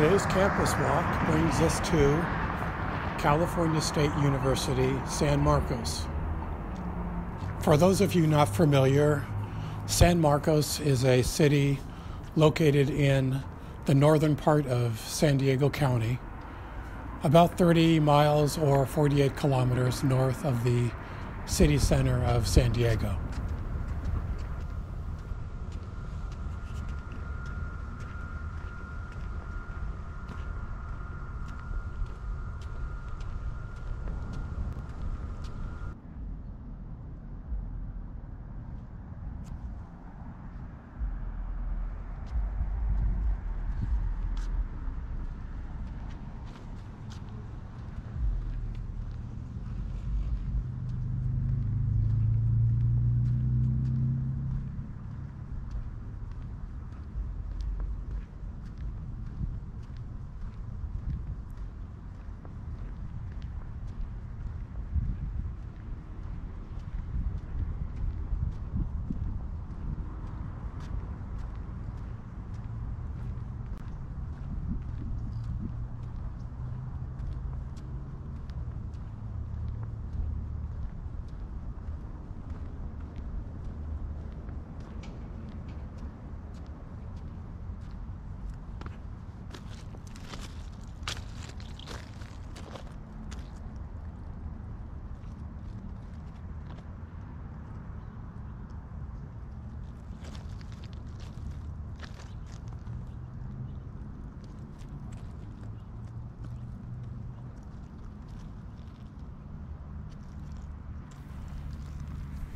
Today's campus walk brings us to California State University, San Marcos. For those of you not familiar, San Marcos is a city located in the northern part of San Diego County, about 30 miles or 48 kilometers north of the city center of San Diego.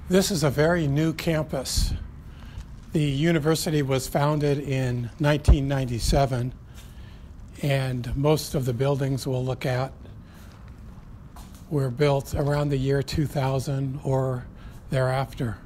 This is a very new campus. The university was founded in 1997, and most of the buildings we'll look at were built around the year 2000 or thereafter.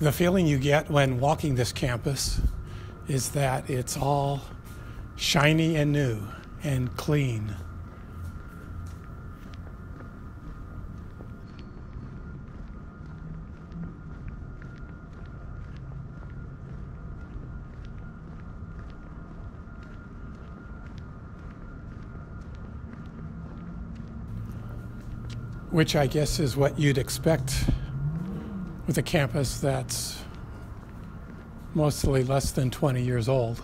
The feeling you get when walking this campus is that it's all shiny and new and clean. Which I guess is what you'd expect with a campus that's mostly less than 20 years old.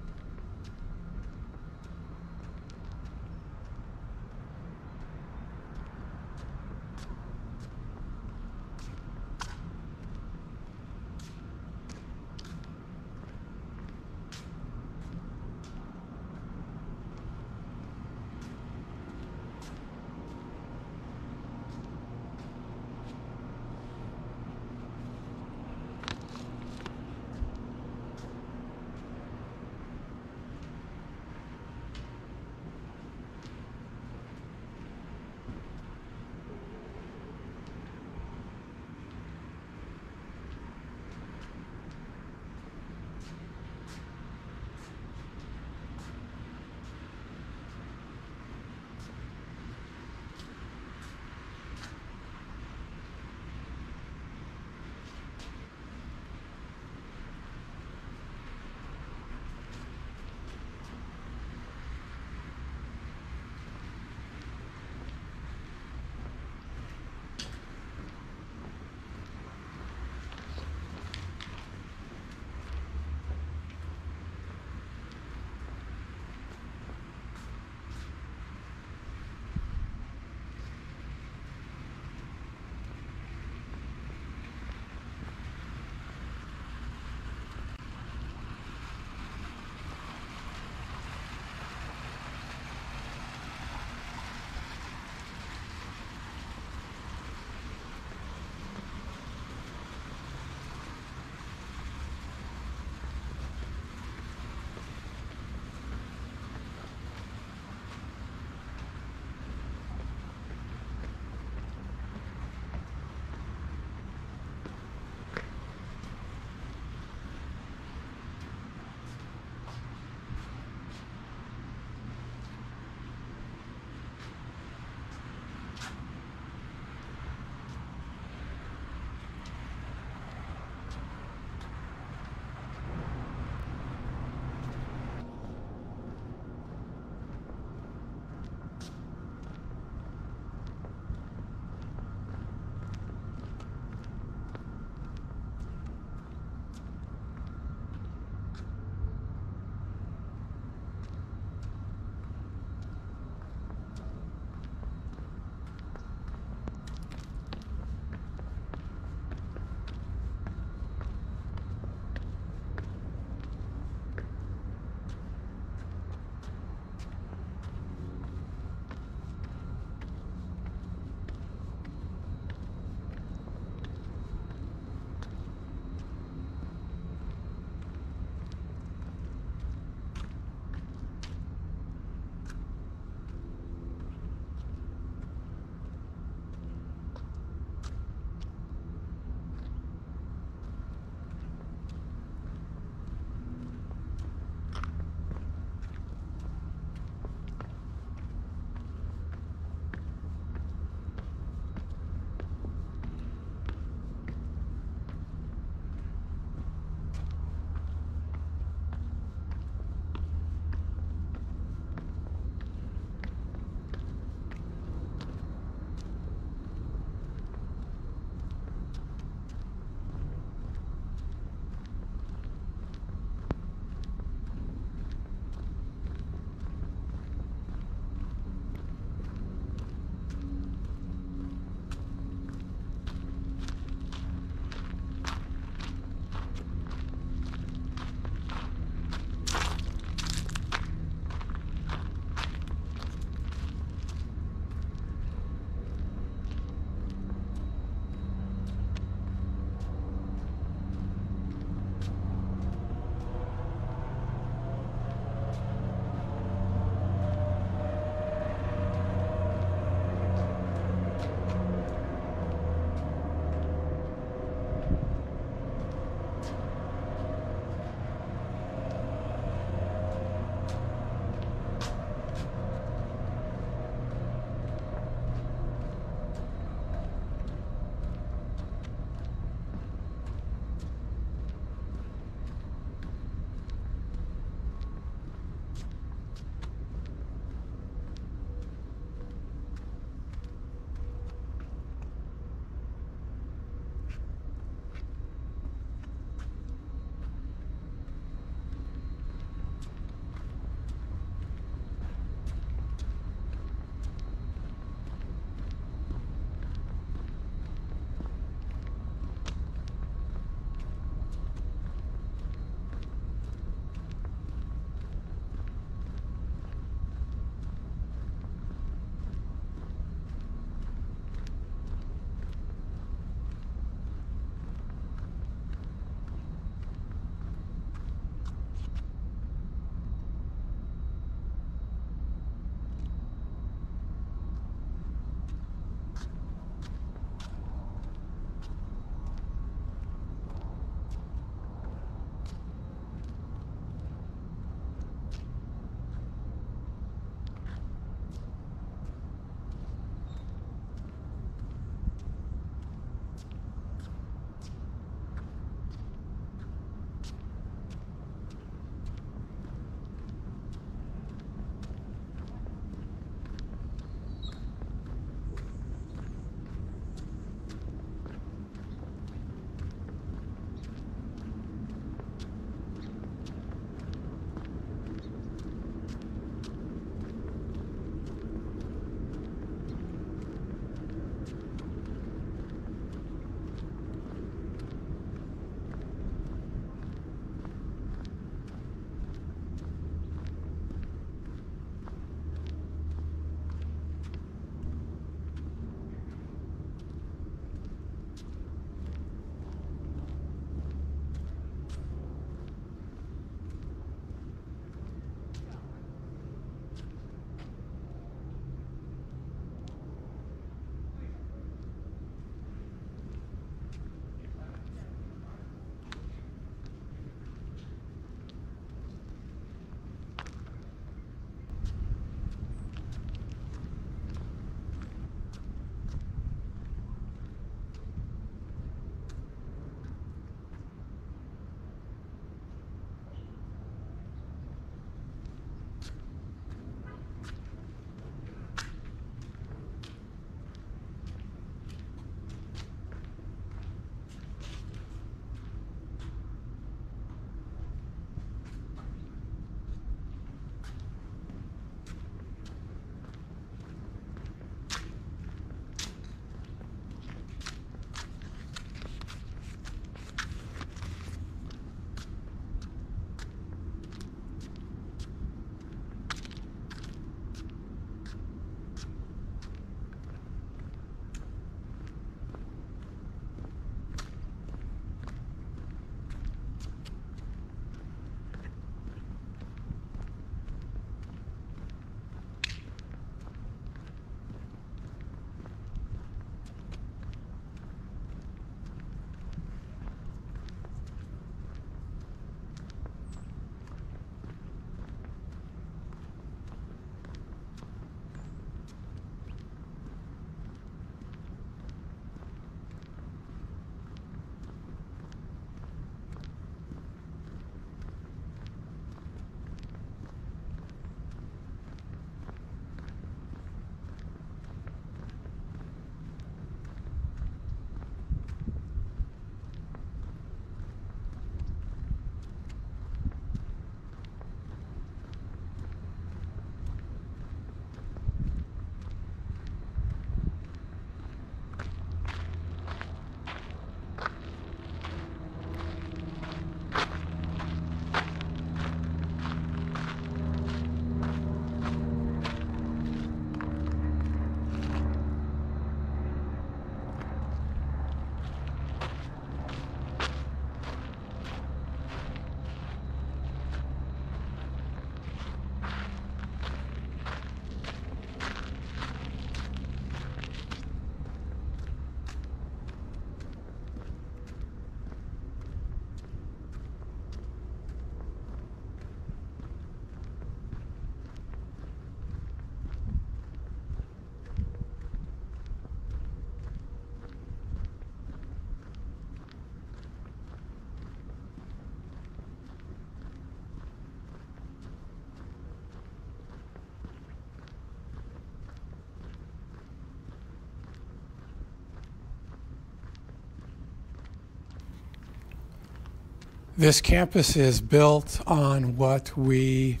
This campus is built on what we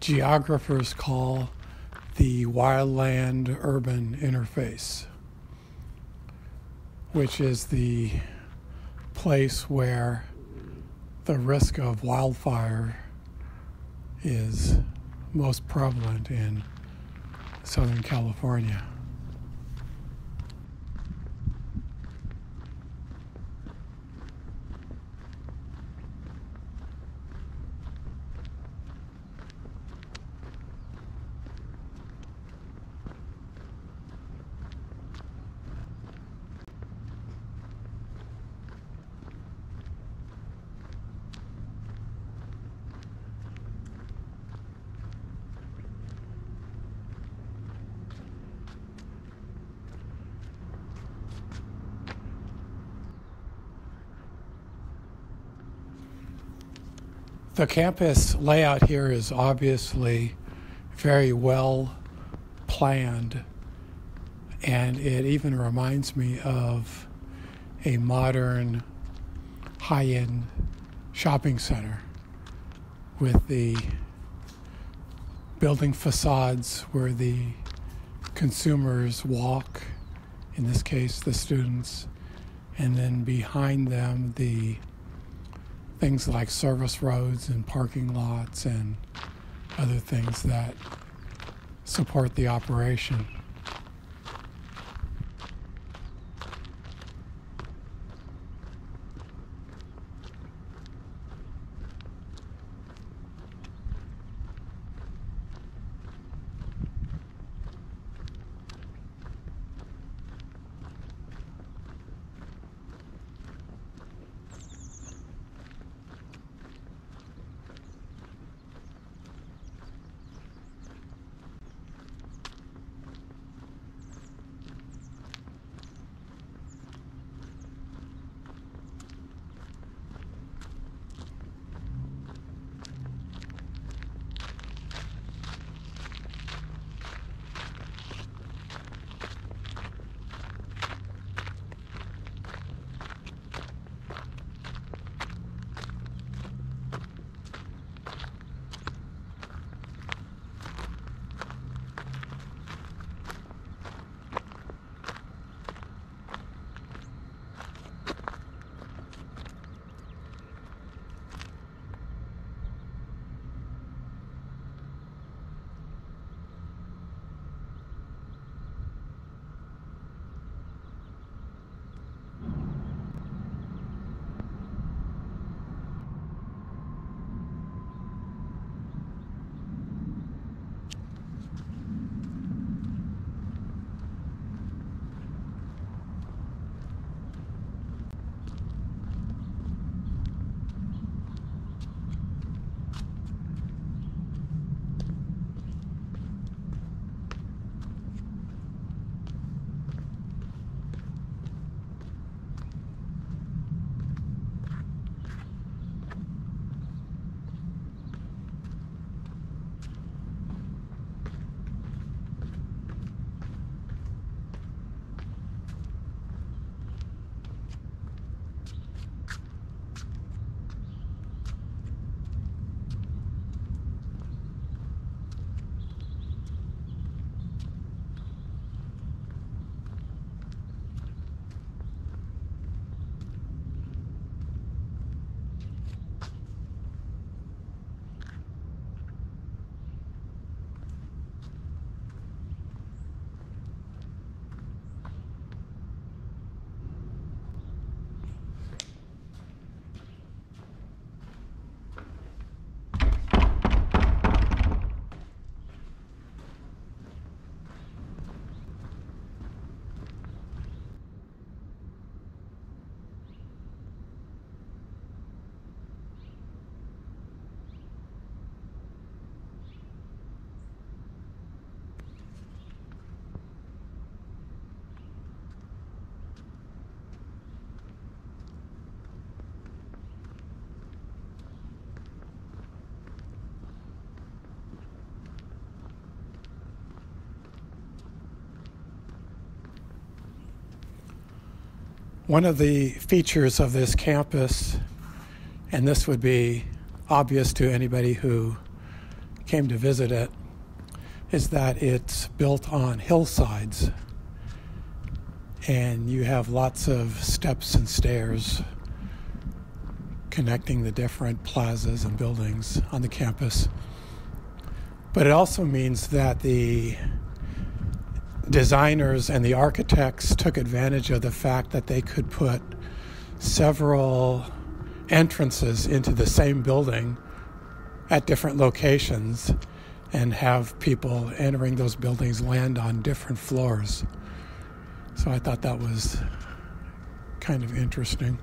geographers call the wildland urban interface, which is the place where the risk of wildfire is most prevalent in Southern California. The campus layout here is obviously very well planned, and it even reminds me of a modern high end shopping center with the building facades where the consumers walk, in this case, the students, and then behind them, the things like service roads and parking lots and other things that support the operation. One of the features of this campus and this would be obvious to anybody who came to visit it, is that it's built on hillsides and you have lots of steps and stairs connecting the different plazas and buildings on the campus. But it also means that the designers and the architects took advantage of the fact that they could put several entrances into the same building at different locations and have people entering those buildings land on different floors. So I thought that was kind of interesting.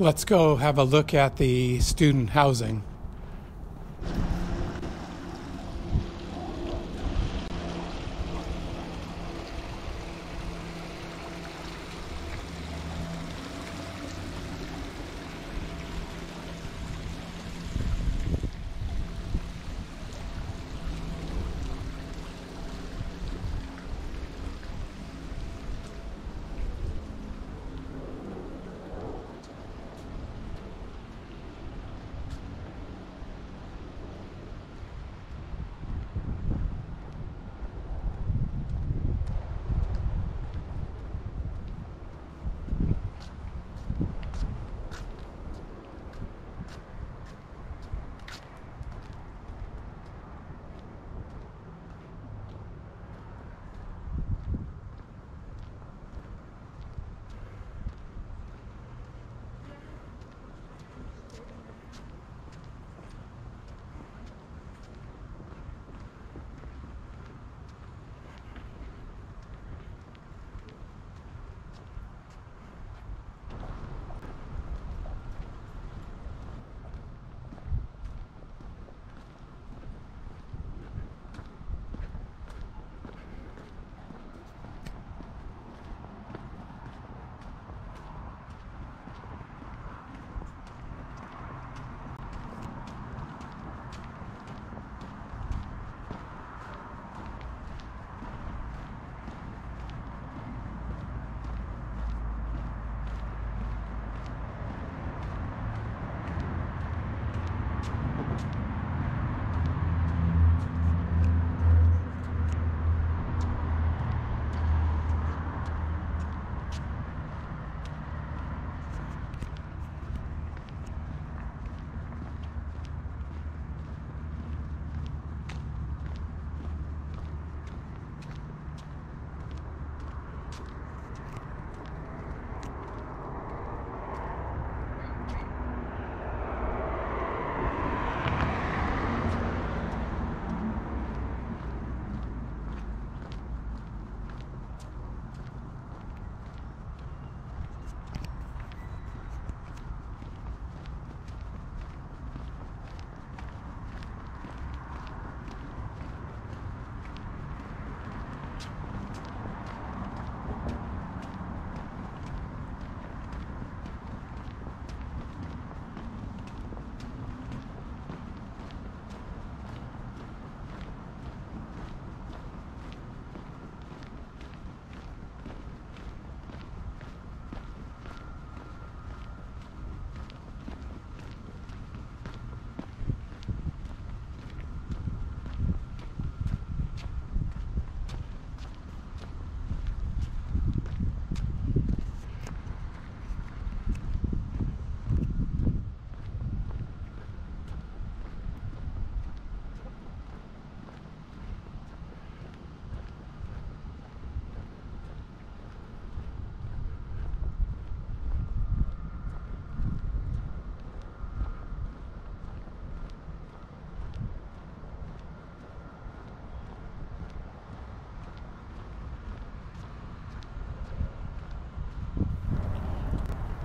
Let's go have a look at the student housing.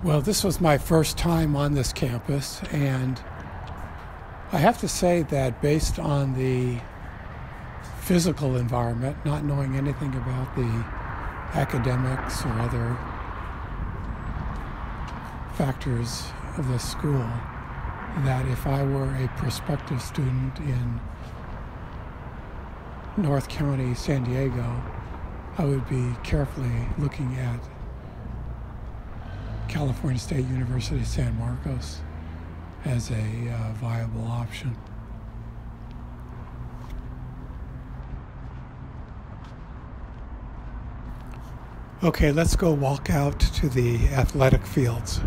Well, this was my first time on this campus, and I have to say that based on the physical environment, not knowing anything about the academics or other factors of the school, that if I were a prospective student in North County, San Diego, I would be carefully looking at California State University San Marcos as a uh, viable option. Okay, let's go walk out to the athletic fields.